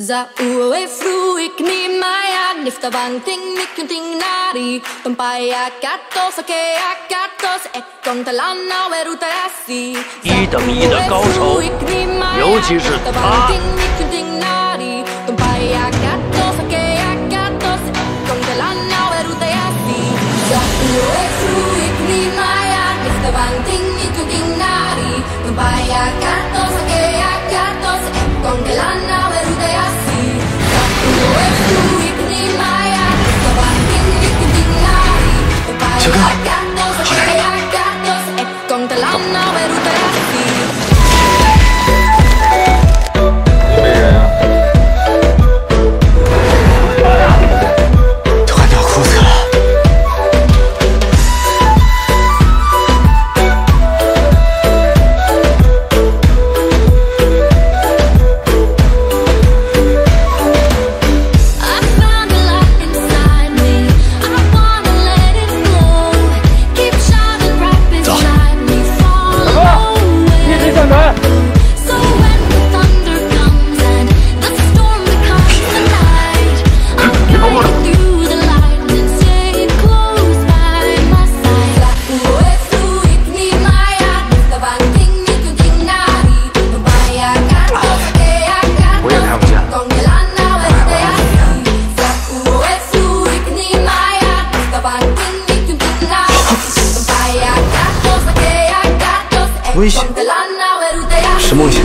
Za uwe fruik ni maya nifta banting nikunting nari. Tumpaya katos akea katos ek kontalana werutasi 一等一的高手，尤其是他。小哥。危险什么危险